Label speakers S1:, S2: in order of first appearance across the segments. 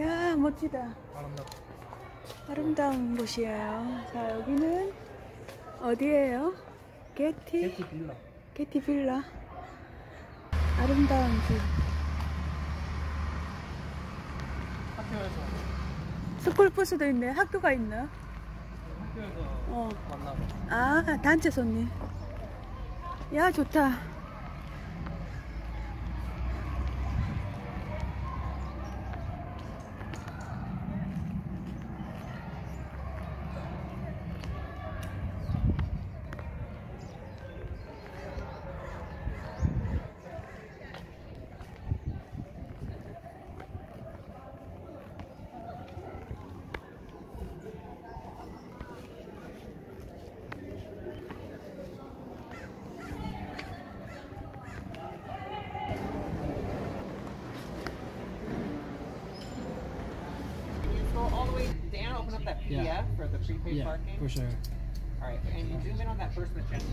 S1: 야 멋지다.
S2: 아름답다.
S1: 아름다 운 곳이에요. 자 여기는 어디예요? 게티
S2: 게티 빌라.
S1: 게티 빌라. 아름다운 집.
S2: 학교에서
S1: 스쿨버스도 있네. 학교가 있나?
S2: 학교에서
S1: 어.
S2: 만나고.
S1: 아 단체 손님. 야 좋다.
S3: Down, open up that PDF
S2: Yeah.
S3: for the prepaid
S2: Yeah,
S3: parking.
S2: for sure.
S3: All right, and you zoom in on that first magenta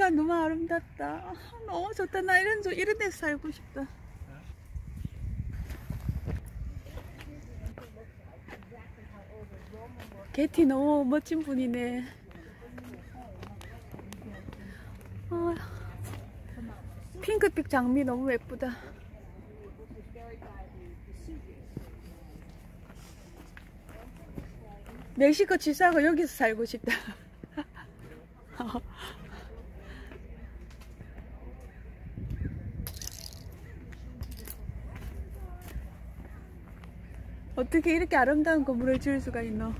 S1: 아, 장미가 너무 아름답다. 아, 너무 좋다. 나 이런, 저- 이런 데서 살고 싶다. 게티 너무 멋진 분이네. 아, 핑크빛 장미 너무 예쁘다. 멕시코 지사고 여기서 살고 싶다. 어떻게 이렇게 아름다운 건물을 지을 수가 있노?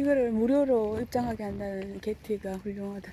S1: 이거를 무료로 입장하게 한다는 게티가 훌륭하다.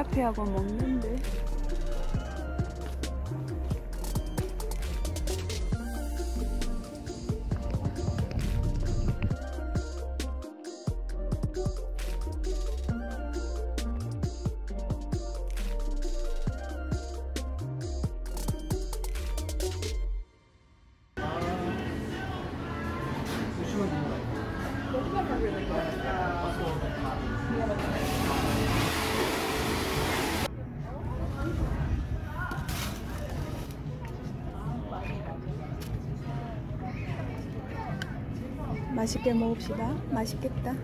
S1: 카페하고 먹는 맛있게 먹읍시다. 맛있겠다.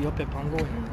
S2: Yo pepango, güey.